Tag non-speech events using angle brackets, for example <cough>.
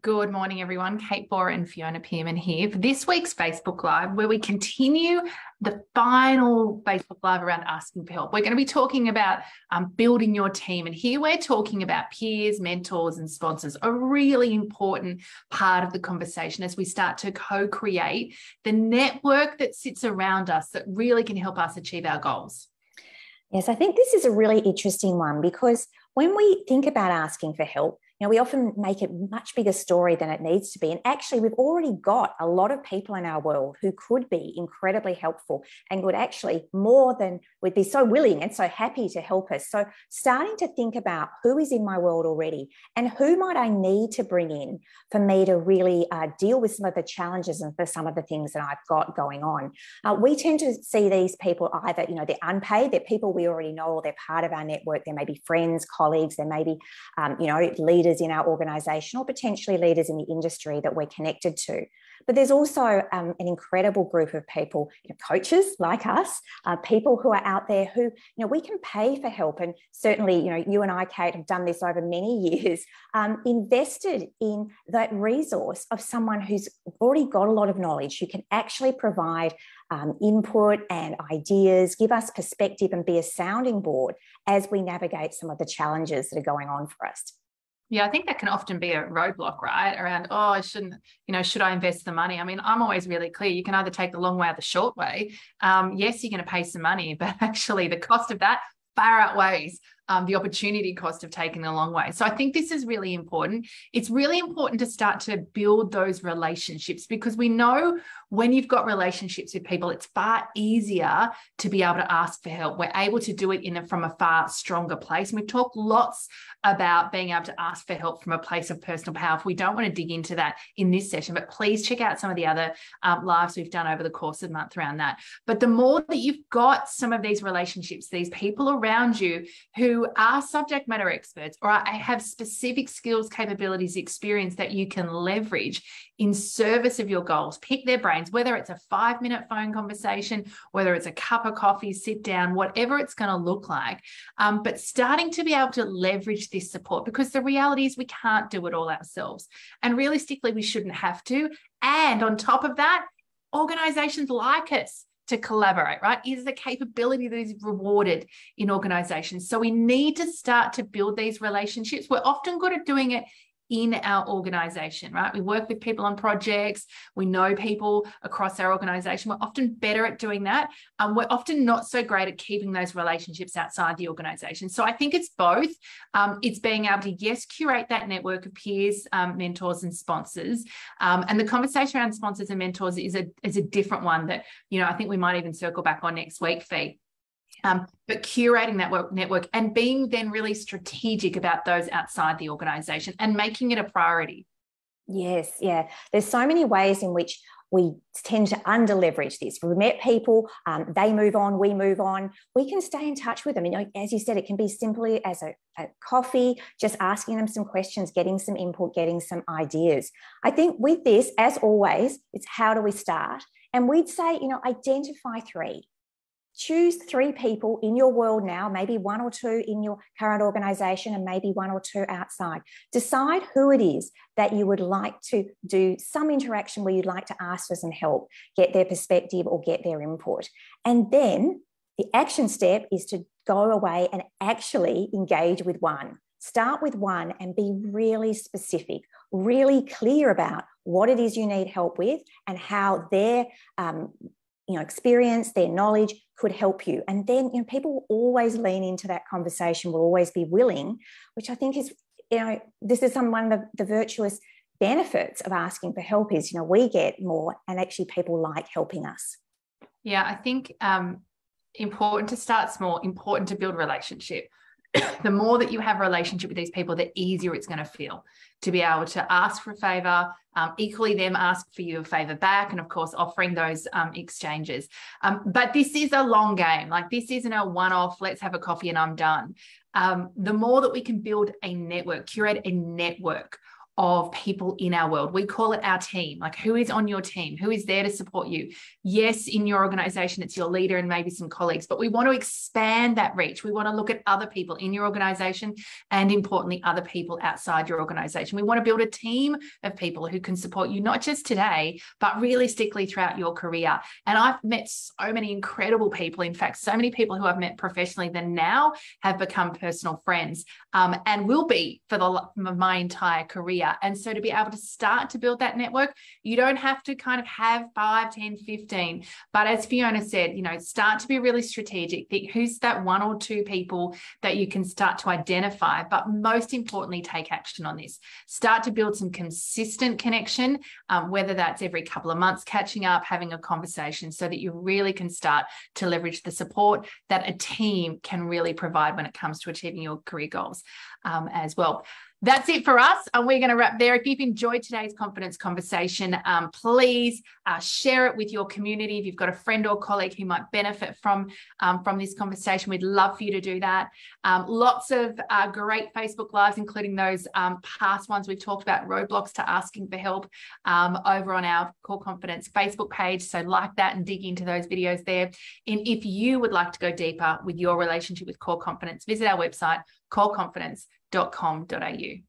Good morning, everyone. Kate Bora and Fiona Pearman here for this week's Facebook Live, where we continue the final Facebook Live around asking for help. We're going to be talking about um, building your team. And here we're talking about peers, mentors, and sponsors, a really important part of the conversation as we start to co create the network that sits around us that really can help us achieve our goals. Yes, I think this is a really interesting one because when we think about asking for help, you know, we often make it much bigger story than it needs to be. And actually, we've already got a lot of people in our world who could be incredibly helpful and would actually more than would be so willing and so happy to help us. So, starting to think about who is in my world already and who might I need to bring in for me to really uh, deal with some of the challenges and for some of the things that I've got going on. Uh, we tend to see these people either, you know, they're unpaid, they're people we already know, or they're part of our network. They may be friends, colleagues, they may be, um, you know, leaders leaders in our organization or potentially leaders in the industry that we're connected to. But there's also um, an incredible group of people, you know, coaches like us, uh, people who are out there who, you know, we can pay for help. And certainly, you know, you and I, Kate, have done this over many <laughs> years, um, invested in that resource of someone who's already got a lot of knowledge, who can actually provide um, input and ideas, give us perspective and be a sounding board as we navigate some of the challenges that are going on for us. Yeah, I think that can often be a roadblock, right? Around, oh, I shouldn't, you know, should I invest the money? I mean, I'm always really clear. You can either take the long way or the short way. Um, yes, you're going to pay some money, <laughs> but actually the cost of that far outweighs um, the opportunity cost of taking a long way. So I think this is really important. It's really important to start to build those relationships because we know when you've got relationships with people, it's far easier to be able to ask for help. We're able to do it in a, from a far stronger place. And we've talked lots about being able to ask for help from a place of personal power. If we don't want to dig into that in this session, but please check out some of the other um, lives we've done over the course of the month around that. But the more that you've got some of these relationships, these people around you who are subject matter experts or have specific skills, capabilities, experience that you can leverage in service of your goals. Pick their brains, whether it's a five minute phone conversation, whether it's a cup of coffee, sit down, whatever it's going to look like. Um, but starting to be able to leverage this support because the reality is we can't do it all ourselves. And realistically, we shouldn't have to. And on top of that, organizations like us to collaborate, right? Is a capability that is rewarded in organizations. So we need to start to build these relationships. We're often good at doing it in our organization, right? We work with people on projects, we know people across our organization. We're often better at doing that. Um, we're often not so great at keeping those relationships outside the organization. So I think it's both. Um, it's being able to, yes, curate that network of peers, um, mentors, and sponsors. Um, and the conversation around sponsors and mentors is a, is a different one that, you know, I think we might even circle back on next week, Fee. Um, but curating that work, network and being then really strategic about those outside the organization and making it a priority. Yes, yeah. There's so many ways in which we tend to under leverage this. We met people, um, they move on, we move on. We can stay in touch with them. You know, as you said, it can be simply as a, a coffee, just asking them some questions, getting some input, getting some ideas. I think with this, as always, it's how do we start? And we'd say, you know, identify three choose three people in your world now, maybe one or two in your current organization and maybe one or two outside. Decide who it is that you would like to do some interaction where you'd like to ask for some help, get their perspective or get their input. And then the action step is to go away and actually engage with one. Start with one and be really specific, really clear about what it is you need help with and how their um, you know experience their knowledge could help you. And then you know people will always lean into that conversation will always be willing which i think is you know this is some one of the, the virtuous benefits of asking for help is you know we get more and actually people like helping us. Yeah i think um important to start small important to build relationship <coughs> the more that you have a relationship with these people, the easier it's going to feel to be able to ask for a favor, um, equally them ask for you a favor back, and of course, offering those um, exchanges. Um, but this is a long game. Like this isn't a one off, let's have a coffee and I'm done. Um, the more that we can build a network, curate a network of people in our world. We call it our team. Like, who is on your team? Who is there to support you? Yes, in your organization, it's your leader and maybe some colleagues, but we want to expand that reach. We want to look at other people in your organization and, importantly, other people outside your organization. We want to build a team of people who can support you, not just today, but realistically throughout your career. And I've met so many incredible people. In fact, so many people who I've met professionally that now have become personal friends um, and will be for the my entire career. And so to be able to start to build that network, you don't have to kind of have 5, 10, 15. But as Fiona said, you know, start to be really strategic. Think who's that one or two people that you can start to identify. But most importantly, take action on this. Start to build some consistent connection, um, whether that's every couple of months, catching up, having a conversation, so that you really can start to leverage the support that a team can really provide when it comes to achieving your career goals um, as well that's it for us. And we're going to wrap there. If you've enjoyed today's confidence conversation, um, please uh, share it with your community. If you've got a friend or colleague who might benefit from, um, from this conversation, we'd love for you to do that. Um, lots of uh, great Facebook Lives, including those um, past ones we've talked about, roadblocks to asking for help um, over on our Core Confidence Facebook page. So like that and dig into those videos there. And if you would like to go deeper with your relationship with Core Confidence, visit our website, Core Confidence.com.au.